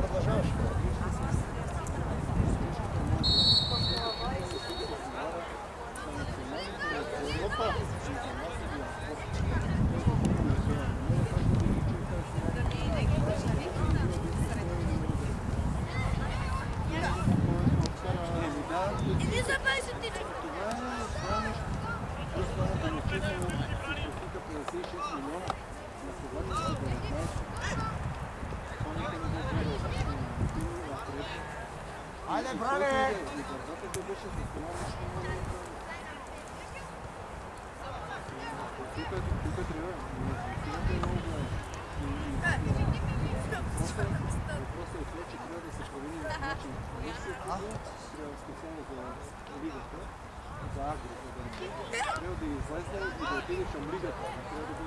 продължаваш. Oh. Специално за лигата, за агро, за да трябва да излезе и да отиде към лигата. Не трябва да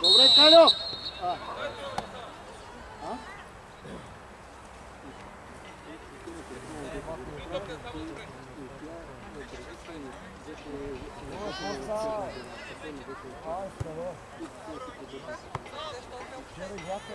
Добре, Калю! А? Черепахи.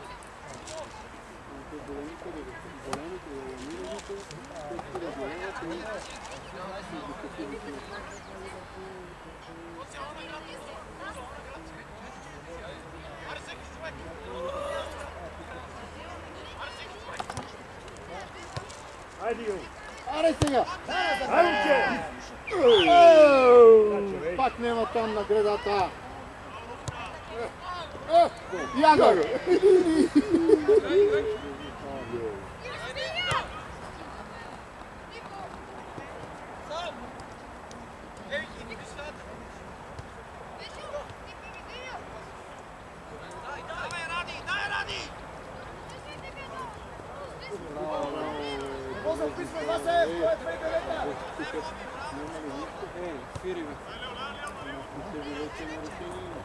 ми е. Използвам тази. Аз по резултата е на E agora? Firme. Não, não, não.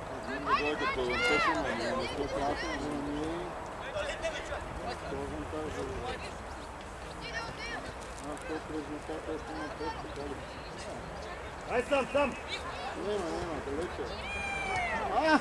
Ай сам, сам! Няма, няма, далече. А!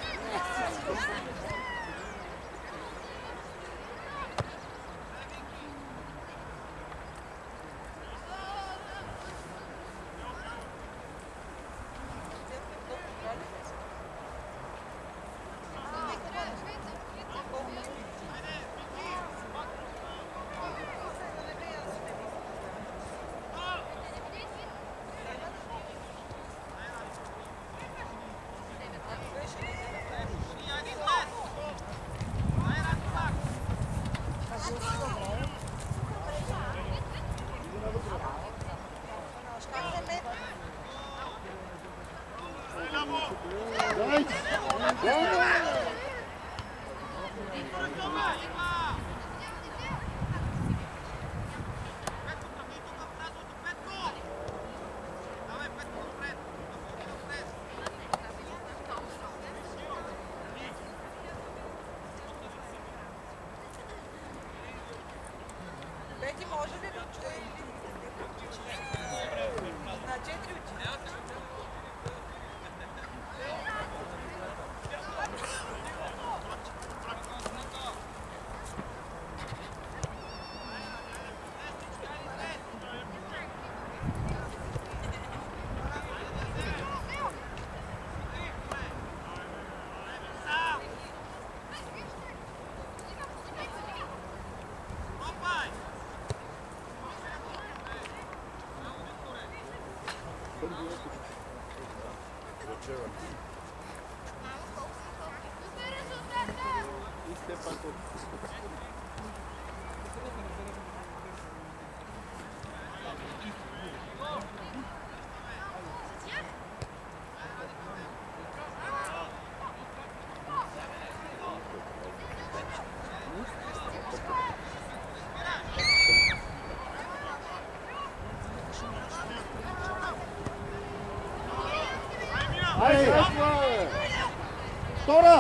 Ståre!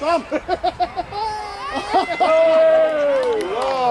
Sånn! Bra!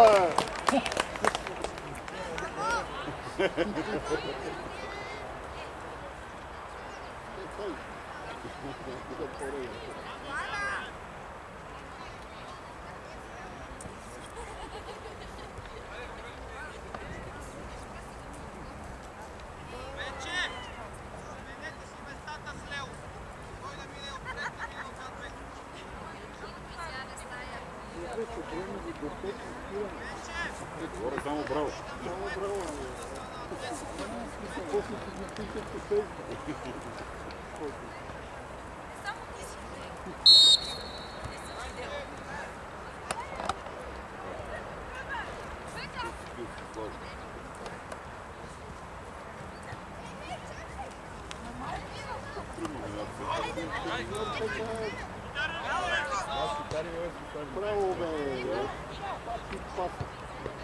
Bravo, velho.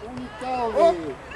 Unicalne.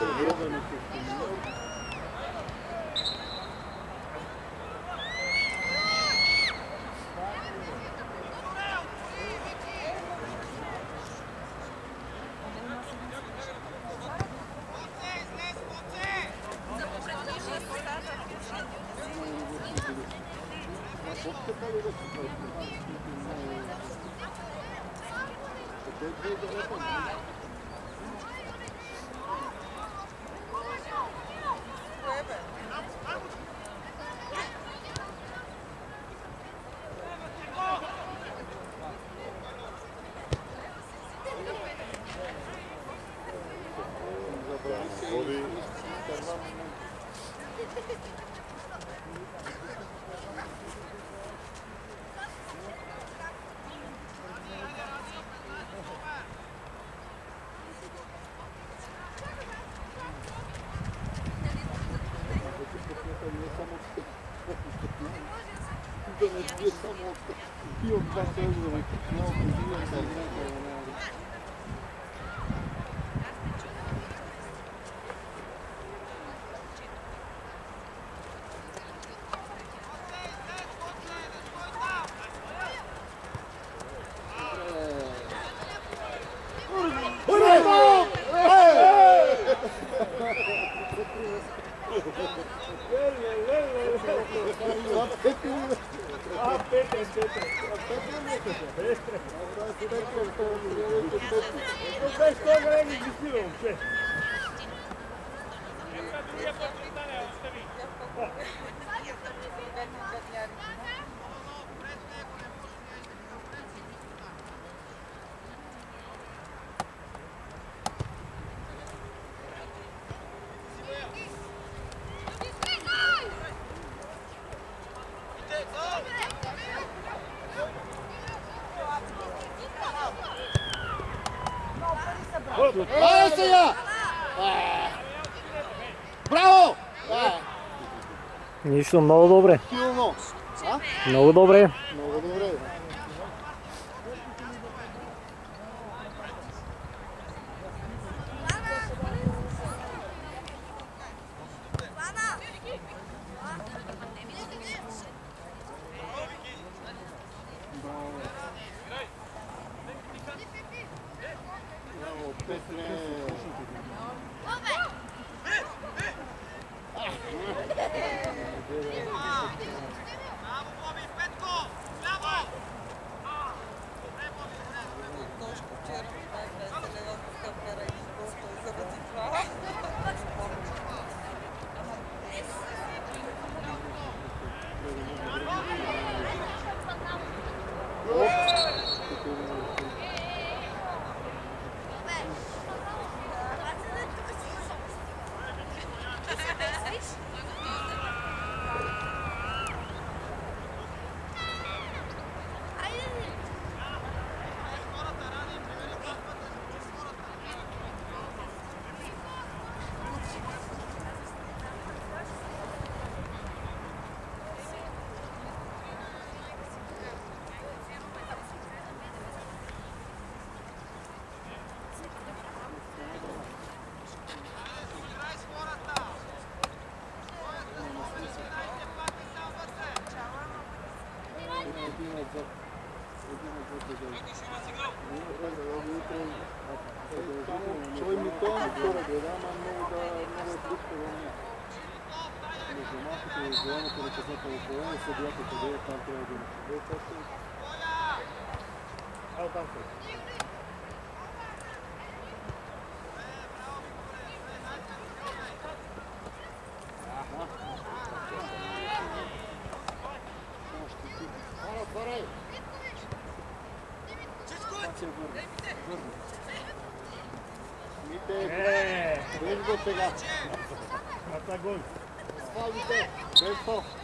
どうも。Ай сега! Браво! Нищо, много добре. Много добре. втора гледа, ама много да много е близко до мен. Между малкото и зеленото наказателно поле, съдията къде е, там трябва да има. Е, това ще... Ало там се. Eee! Bez go tego! Bez go! Bez go!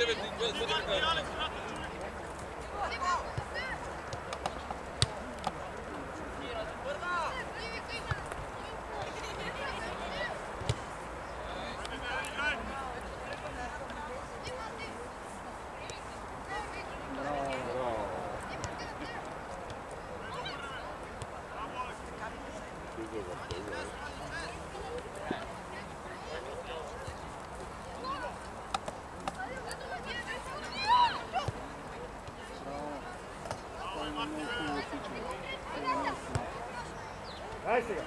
Evet, Ай сега.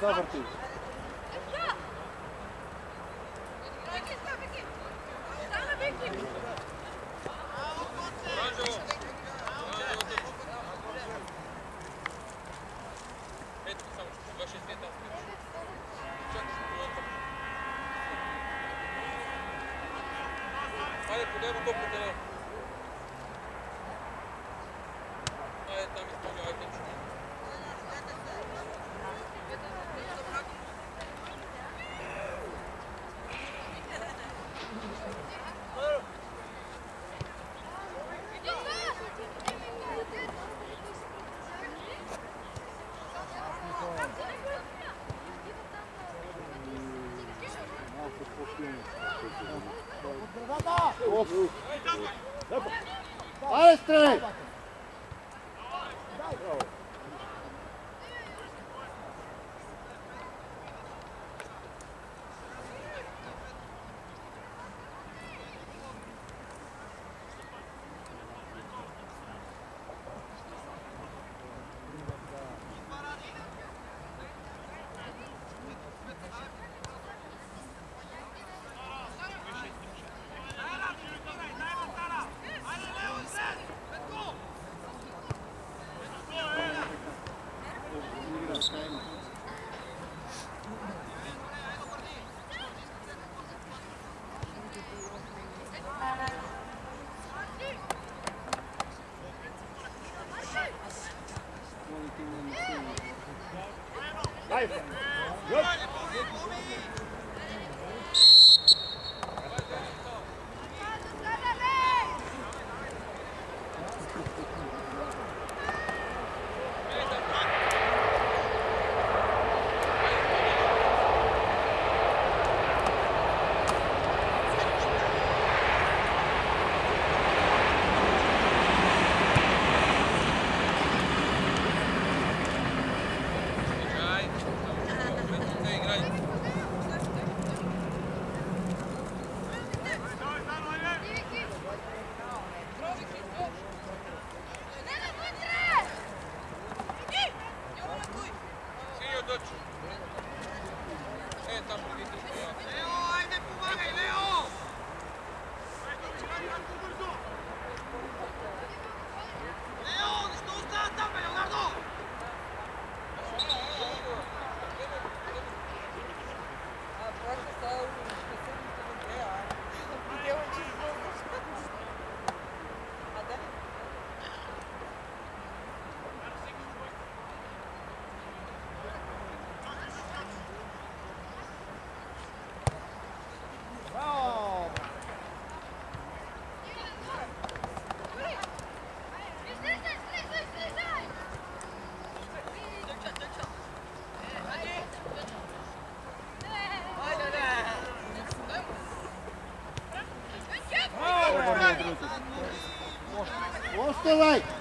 Завърти. Good. the to right.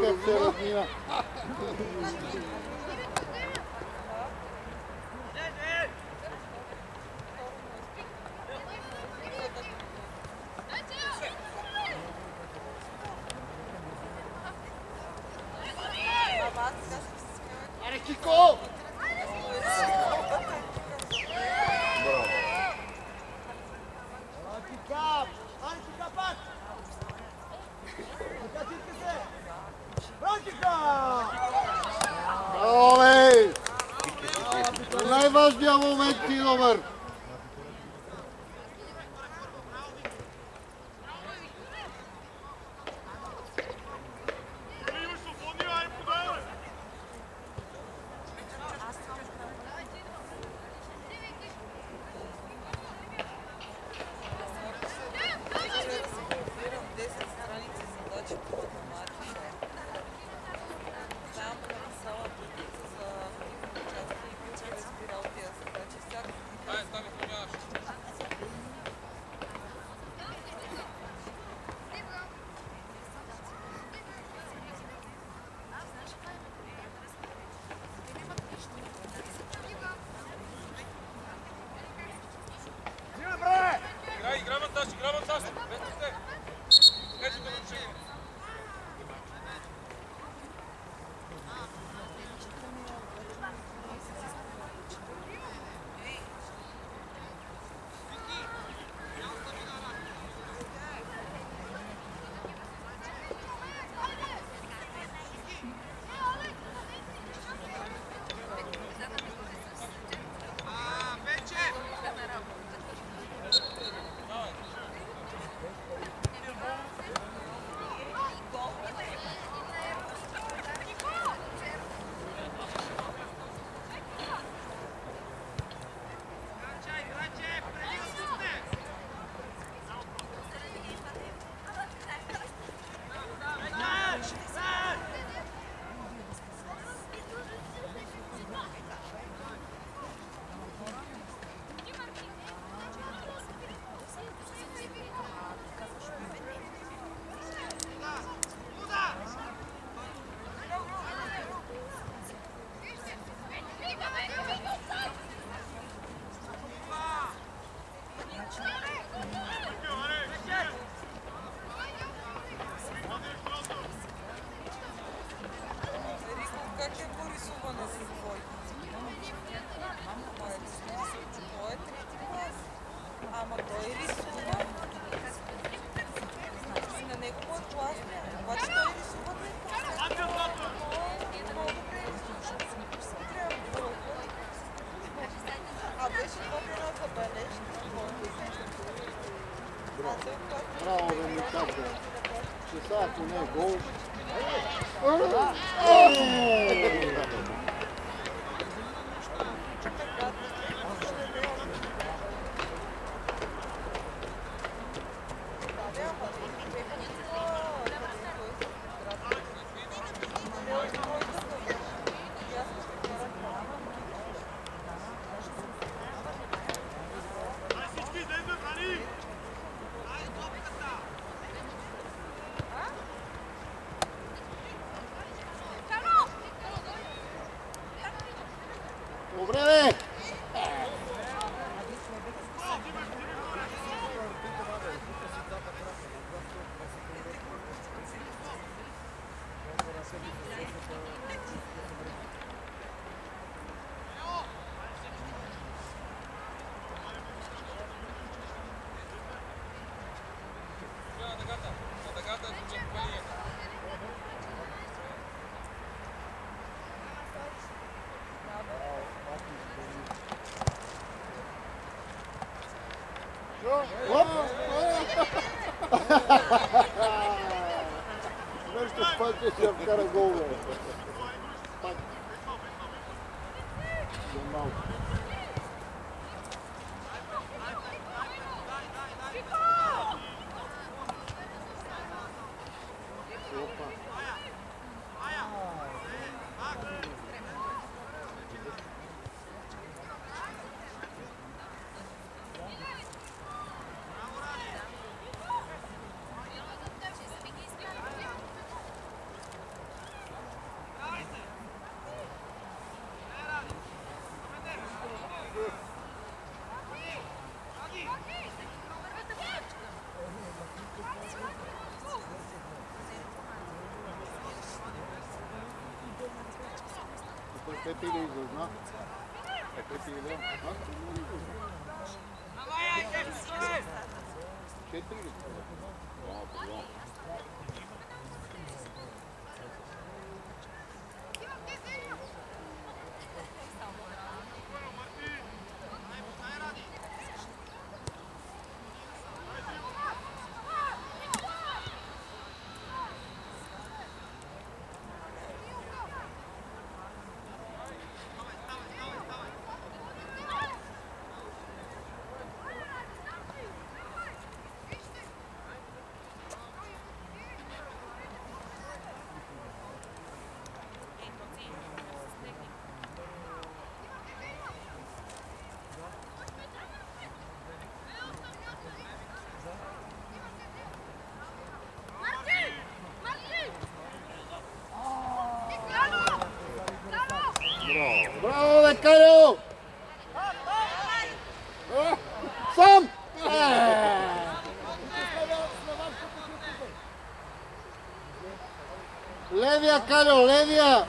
cazzo era prima važnija moment i dobar. Оп! Знаешь, что в пальце все в караговые. è pericoloso, no? È pericoloso, no? Ma vai, che pericoloso! Che pericoloso? No, però... бе, Каро! А, Сам! Левия, Каро, левия!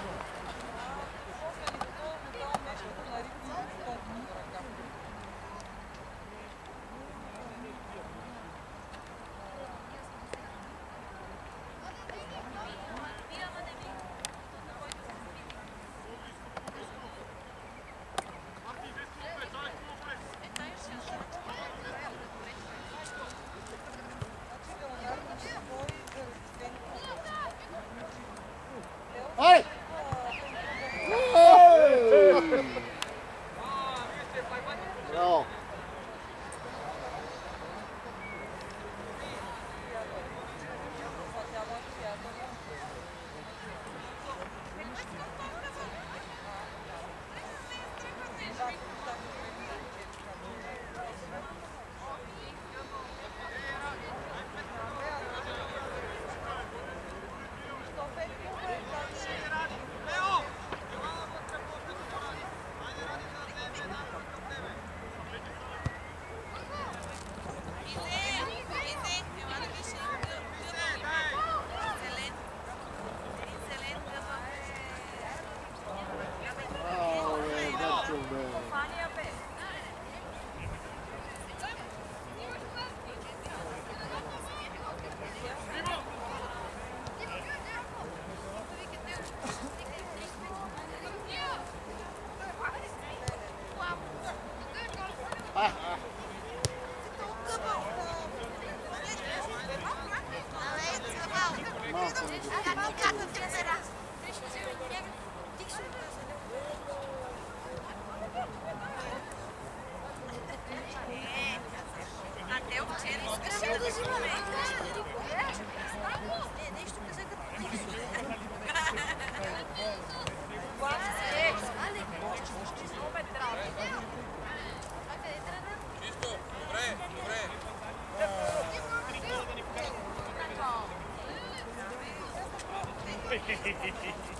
Hehehehe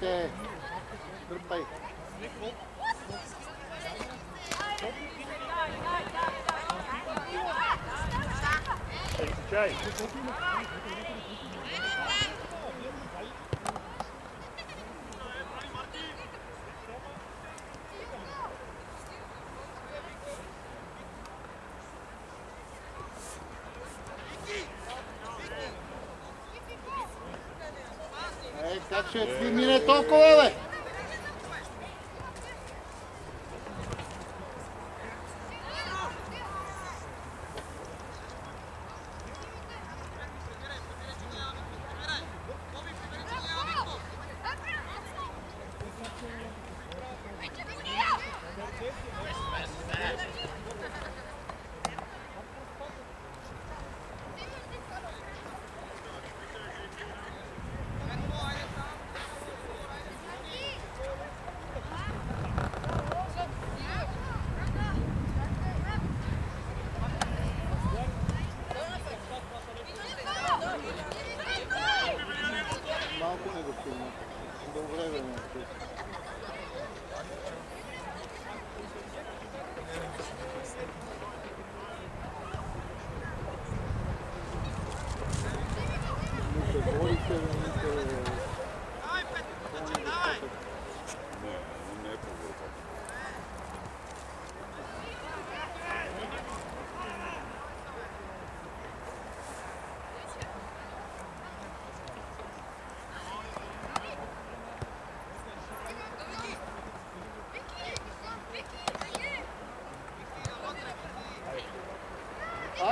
Yeah. Všetci mi.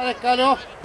Dale, Calo.